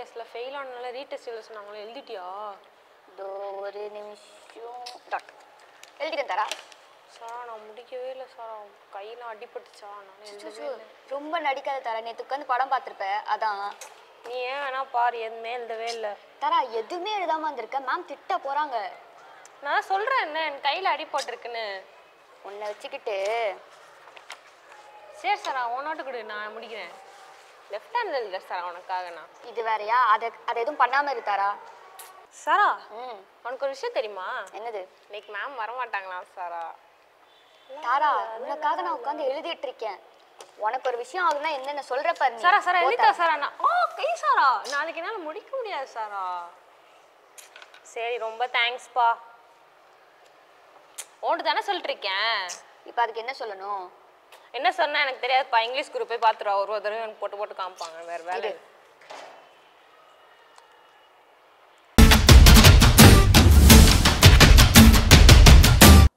எழுத சொன்னாங்களே? எழுதிட்டியா? இதோ ஒரு நிமிஷம். டாக்டர் எழுதிட்டேன் தரா. சாரா நான் முடிக்கவே இல்லை சாரா. கையெல்லாம் அடிபட்டுச்சா? நான் எழுதவே இல்லை. ரொம்ப நடிக்காத தரா. நேற்று உட்காந்து படம் பார்த்துருப்ப. அதான். நீ ஏன் வேணா பாரு. எதுவுமே எழுதவே இல்லை. தரா எதுவுமே எழுதாம வந்திருக்க. மேம் திட்ட போறாங்க. நான் சொல்கிறேன் என்ன? என் கையில் அடிபட்டிருக்குன்னு. உன்னை வச்சுக்கிட்டு. சரி சாரா உன்னோட்டு கொடு நான் முடிக்கிறேன். லெஃப்ட் ஹேண்ட் எழுதுல சாரா உனக்காக நான். இது வேறயா? அதை அதை எதுவும் பண்ணாம இரு தாரா சாரா ம். உனக்கு ஒரு விஷயம் தெரியுமா? என்னது? இன்னைக்கு மேம் வரமாட்டாங்களா சாரா தாரா உனக்காக நான் உட்காந்து எழுதிட்டு இருக்கேன். உனக்கு ஒரு விஷயம் ஆகுதுன்னா என்னென்ன சொல்ற பாரு. சாரா சாரா எழுதிட்டா. சாரா நான் ஓ கை சாரா நாளைக்கு என்னால் முடிக்க முடியாது சாரா சரி ரொம்ப தேங்க்ஸ்ப்பா உன்ட்டு தானே சொல்லிட்டு இருக்கேன். இப்ப அதுக்கு என்ன சொல்லணும்? என்ன சொன்னா எனக்கு தெரியாதுப்பா இங்கிலீஷ் குரூப் போய் பார்த்துருவா. ஒரு ஒரு தடவை எனக்கு போட்டு போட்டு காமிப்பாங்க. வேற வேலை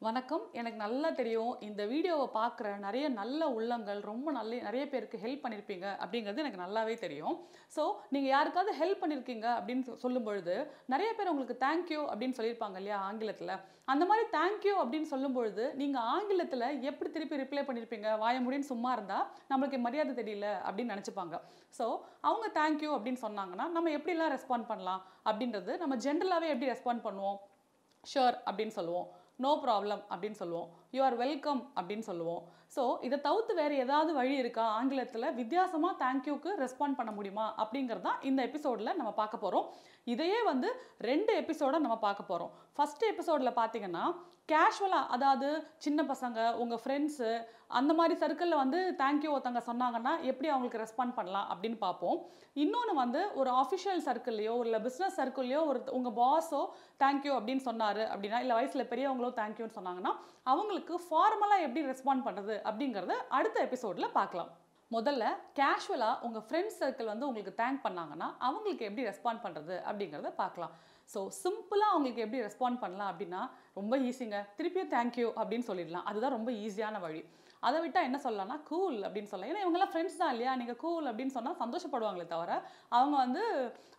வணக்கம். எனக்கு நல்லா தெரியும் இந்த வீடியோவை பார்க்குற நிறைய நல்ல உள்ளங்கள் ரொம்ப நல்ல நிறைய பேருக்கு ஹெல்ப் பண்ணியிருப்பீங்க அப்படிங்கிறது எனக்கு நல்லாவே தெரியும். ஸோ நீங்கள் யாருக்காவது ஹெல்ப் பண்ணியிருக்கீங்க அப்படின்னு சொ- சொல்லும் பொழுது நிறைய பேர் உங்களுக்கு தேங்க்யூ அப்படின்னு சொல்லியிருப்பாங்க இல்லையா ஆங்கிலத்தில். அந்த மாதிரி தேங்க்யூ அப்படின்னு சொல்லும் பொழுது நீங்கள் ஆங்கிலத்தில் எப்படி திருப்பி ரிப்ளை பண்ணியிருப்பீங்க வாயமுடின்னு சும்மா இருந்தால் நம்மளுக்கு மரியாதை தெரியல அப்படின்னு நினச்சிப்பாங்க. ஸோ அவங்க தேங்க்யூ அப்படின்னு சொன்னாங்கன்னா நம்ம எப்படிலாம் ரெஸ்பாண்ட் பண்ணலாம் அப்படின்றது நம்ம ஜென்ரலாகவே எப்படி ரெஸ்பாண்ட் பண்ணுவோம்? ஷோர் அப்படின்னு சொல்லுவோம். நோ ப்ராப்ளம் அப்படின்னு சொல்லுவோம். யூ ஆர் வெல்கம் அப்படின்னு சொல்லுவோம். ஸோ இதை தவிர்த்து வேறு ஏதாவது வழி இருக்கா? ஆங்கிலத்தில் வித்தியாசமாக தேங்க்யூக்கு ரெஸ்பாண்ட் பண்ண முடியுமா? அப்படிங்கிறது தான் இந்த எபிசோடில் நம்ம பார்க்க போகிறோம் இதையே வந்து ரெண்டு எபிசோட நம்ம பார்க்க போகிறோம் ஃபஸ்ட் எபிசோடில் பார்த்தீங்கன்னா கேஷுவலாக அதாவது சின்ன பசங்க உங்கள் ஃப்ரெண்ட்ஸு அந்த மாதிரி சர்க்கிளில் வந்து தேங்க்யூ ஒருத்தவங்க சொன்னாங்கன்னா எப்படி அவங்களுக்கு ரெஸ்பாண்ட் பண்ணலாம் அப்படின்னு பார்ப்போம். இன்னொன்று வந்து ஒரு ஆஃபிஷியல் சர்க்கிள்லையோ இல்லை பிஸ்னஸ் சர்க்கிள்லையோ ஒரு உங்கள் பாஸோ தேங்க்யூ அப்படின்னு சொன்னார் அப்படின்னா இல்லை வயசில் பெரியவங்களோ தேங்க்யூன்னு சொன்னாங்கன்னா அவங்களுக்கு ஃபார்மலாக எப்படி ரெஸ்பாண்ட் பண்ணுறது அப்படிங்கிறத அடுத்த எபிசோடில் பார்க்கலாம். முதல்ல கேஷுவலாக உங்கள் ஃப்ரெண்ட்ஸ் சர்க்கிள் வந்து உங்களுக்கு தேங்க் பண்ணாங்கன்னா அவங்களுக்கு எப்படி ரெஸ்பாண்ட் பண்ணுறது அப்படிங்கிறத பார்க்கலாம். ஸோ சிம்பிளாக அவங்களுக்கு எப்படி ரெஸ்பாண்ட் பண்ணலாம் அப்படின்னா ரொம்ப ஈஸிங்க திருப்பியும் தேங்க்யூ அப்படின்னு சொல்லிடலாம். அதுதான் ரொம்ப ஈஸியான வழி. அதை விட்டால் என்ன சொல்லலாம்னா கூல் அப்படின்னு சொல்லலாம். ஏன்னா இவங்கெல்லாம் ஃப்ரெண்ட்ஸ் தான் இல்லையா? நீங்கள் கூல் அப்படின்னு சொன்னால் சந்தோஷப்படுவாங்களே தவிர அவங்க வந்து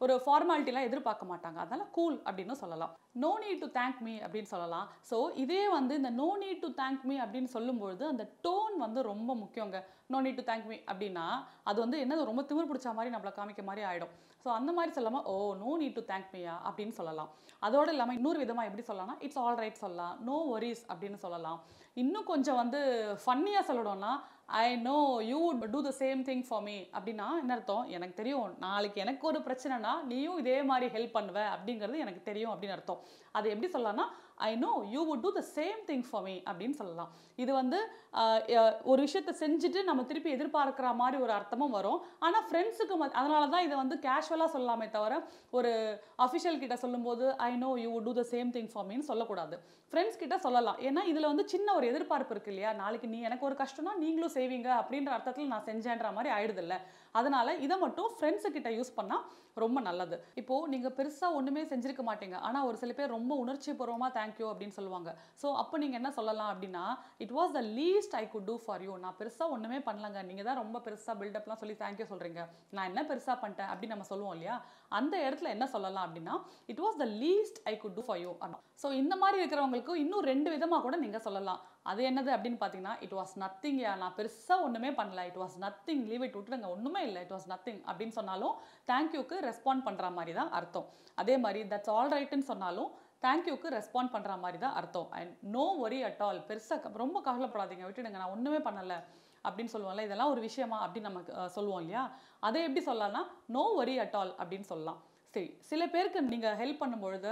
ஒரு ஃபார்மாலிட்டிலாம் எதிர்பார்க்க மாட்டாங்க. அதனால் கூல் அப்படின்னு சொல்லலாம். No need to thank me அப்படின்னு சொல்லலாம். ஸோ இதே வந்து இந்த no need to thank me அப்படின்னு சொல்லும்பொழுது அந்த டோன் வந்து ரொம்ப முக்கியங்க. No need to thank me அப்படின்னா அது வந்து என்னது? ரொம்ப திமிர் பிடிச்ச மாதிரி நம்மளை காமிக்க மாதிரி ஆகிடும் ஸோ அந்த மாதிரி சொல்லாமல் oh no need to thank மீயா அப்படின்னு சொல்லலாம். அதோடு இல்லாமல் இன்னொரு விதமாக எப்படி சொல்லலாம்னா இட்ஸ் ஆல் ரைட் சொல்லலாம். நோ ஒரிஸ் அப்படின்னு சொல்லலாம். இன்னும் கொஞ்சம் வந்து ஃபன்னியாக சொல்லணும்னா I know you would do the same thing for me அப்படின்னா என்ன அர்த்தம்? எனக்கு தெரியும். நாளைக்கு எனக்கு ஒரு பிரச்சனைனா நீயும் இதே மாதிரி ஹெல்ப் பண்ணுவ அப்படிங்கிறது எனக்கு தெரியும் அப்படின்னு அர்த்தம். அது எப்படி சொல்லலாம்னா I know you would do the same thing for me அப்படின்னு சொல்லலாம். இது வந்து ஒரு விஷயத்தை செஞ்சுட்டு நம்ம திருப்பி எதிர்பார்க்குற மாதிரி ஒரு அர்த்தமும் வரும். ஆனால் ஃப்ரெண்ட்ஸுக்கு அதனால தான் இதை வந்து கேஷுவலாக சொல்லலாமே தவிர ஒரு அஃபிஷியல் கிட்ட சொல்லும்போது I know you would do the same thing for மீன்னு சொல்லக்கூடாது. ஃப்ரெண்ட்ஸ் கிட்ட சொல்லலாம். ஏன்னா இதில் வந்து சின்ன ஒரு எதிர்பார்ப்பு இருக்கு இல்லையா? நாளைக்கு நீ எனக்கு ஒரு கஷ்டம்னா நீங்களும் செய்வீங்க அப்படின்ற அர்த்தத்தில் நான் செஞ்சேன்ற மாதிரி ஆயிடுதில்ல அதனால இதை மட்டும் ஃப்ரெண்ட்ஸு கிட்ட யூஸ் பண்ணால் ரொம்ப நல்லது. இப்போ நீங்க பெருசா ஒண்ணுமே செஞ்சிருக்க மாட்டீங்க. ஆனா ஒரு சில பேர் ரொம்ப உணர்ச்சி பூர்வமா தேங்க்யூ அப்படின்னு சொல்லுவாங்க. ஸோ அப்போ நீங்க என்ன சொல்லலாம் அப்படின்னா it was the least I could do for you நான் பெருசா ஒண்ணுமே பண்ணலங்க. நீங்க தான் ரொம்ப பெருசா பில்டப்லாம் சொல்லி தேங்க்யூ சொல்றீங்க. நான் என்ன பெருசா பண்ணிட்டேன்? அப்படின்னு நம்ம சொல்லுவோம் இல்லையா? அந்த இடத்துல என்ன சொல்லலாம் அப்படின்னா it was the least I could do for you so இந்த மாதிரி இருக்கிறவங்களுக்கு இன்னும் ரெண்டு விதமாக கூட நீங்கள் சொல்லலாம். அது என்னது அப்படின்னு பார்த்தீங்கன்னா இட் வாஸ் நத்திங் நான் பெருசாக ஒன்றுமே பண்ணல. It was nothing leave it விட்டுருங்க. ஒன்றுமே இல்லை. இட் வாஸ் நத்திங் அப்படின்னு சொன்னாலும் தேங்க்யூக்கு ரெஸ்பாண்ட் பண்ணுற மாதிரி தான் அர்த்தம். அதே மாதிரி தட்ஸ் ஆல் ரைட்டுன்னு சொன்னாலும் தேங்க்யூக்கு ரெஸ்பாண்ட் பண்ணுற மாதிரி தான் அர்த்தம். And no worry at all பெருசாக ரொம்ப கவலைப்படாதீங்க. விட்டுடுங்க. நான் ஒன்றுமே பண்ணலை அப்படின்னு சொல்லுவோம்ல இதெல்லாம் ஒரு விஷயமா அப்படின்னு நம்ம சொல்லுவோம் இல்லையா? அதை எப்படி சொல்லலாம்னா நோ ஒரி அட் ஆல் அப்படின்னு சொல்லலாம். சரி சில பேருக்கு நீங்கள் ஹெல்ப் பண்ணும்பொழுது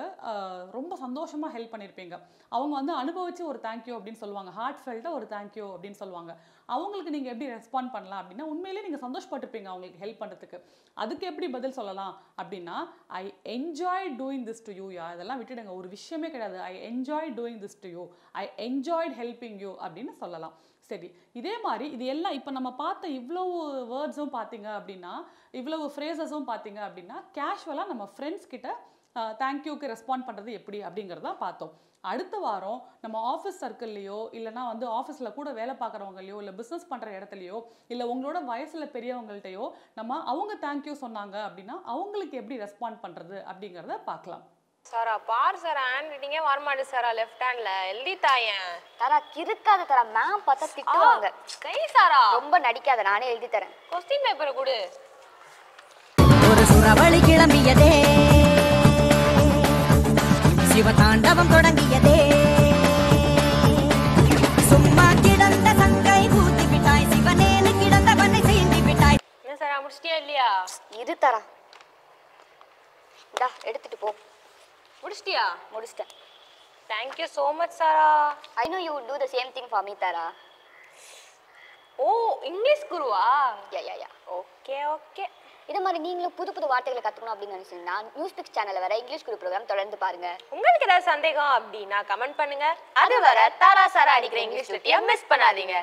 ரொம்ப சந்தோஷமாக ஹெல்ப் பண்ணியிருப்பீங்க அவங்க வந்து அனுபவித்து ஒரு தேங்க்யூ அப்படின்னு சொல்லுவாங்க. ஹார்ட் ஃபெல்ட்டாக ஒரு தேங்க்யூ அப்படின்னு சொல்லுவாங்க. அவங்களுக்கு நீங்கள் எப்படி ரெஸ்பாண்ட் பண்ணலாம் அப்படின்னா உண்மையிலேயே நீங்கள் சந்தோஷப்பட்டிருப்பீங்க அவங்களுக்கு ஹெல்ப் பண்ணுறதுக்கு அதுக்கு எப்படி பதில் சொல்லலாம் அப்படின்னா I enjoy doing this to you yeah? இதெல்லாம் விட்டுடுங்க. ஒரு விஷயமே கிடையாது. I enjoy doing this to you I enjoyed helping you அப்படின்னு சொல்லலாம். சரி இதே மாதிரி இது எல்லாம் இப்போ நம்ம பார்த்த இவ்வளவு வேர்ட்ஸும் பார்த்தீங்க அப்படின்னா இவ்வளவு ஃப்ரேசஸும் பார்த்தீங்க அப்படின்னா கேஷுவலாக நம்ம ஃப்ரெண்ட்ஸ் கிட்ட தேங்க்யூக்கு ரெஸ்பாண்ட் பண்ணுறது எப்படி அப்படிங்கிறத பார்த்தோம். அடுத்த வாரம் நம்ம ஆஃபீஸ் சர்க்கிள்லையோ இல்லைனா வந்து ஆஃபீஸில் கூட வேலை பார்க்குறவங்களையோ இல்லை பிஸ்னஸ் பண்ணுற இடத்துலையோ இல்லை உங்களோட வயசில் பெரியவங்கள்ட்டையோ நம்ம அவங்க தேங்க்யூ சொன்னாங்க அப்படின்னா அவங்களுக்கு எப்படி ரெஸ்பாண்ட் பண்ணுறது அப்படிங்கிறத பார்க்கலாம். சாரா பார் சார் ஹேண்ட் ரைட்டிங்கே வரமாட்டேது சாரா லெஃப்ட் ஹேண்ட்ல எழுதி தாயேன். தாரா கிறுக்காத தாரா மேம் பார்த்தா திட்டுவாங்க. கை சாரா. ரொம்ப நடிக்காத நானே எழுதி தரேன். கொஸ்டின் பேப்பரை கொடு. ஒரு சுறவழி கிளம்பியதே. சிவதாண்டவம் தொடங்கியதே. சும்மா கிடந்த சங்கை ஊத்தி விட்டாய் சிவனேனு கிடந்தவனை விட்டாய். என்ன சாரா முடிச்சிட்டியா இல்லையா? இரு தாரா. எடுத்துட்டு போ. முடிச்சிட்டியா? முடிச்சிட்டேன். Thank you so much Sara I know you do the same thing for me Tara oh English குருவா? யா யா யா ஓகே ஓகே இது மாதிரி நீங்களும் புது புது வார்த்தைகளை கற்றுக்கணும் அப்படின்னு நினைச்சீங்கன்னா நியூஸ் பிக்ஸ் சேனலில் வர இங்கிலீஷ் குரூப் ப்ரோக்ராம் தொடர்ந்து பாருங்க. உங்களுக்கு ஏதாவது சந்தேகம் அப்படின்னா கமெண்ட் பண்ணுங்க. அது வர தாரா சாரா அடிக்கிற இங்கிலீஷ் மிஸ் பண்ணாதீங்க.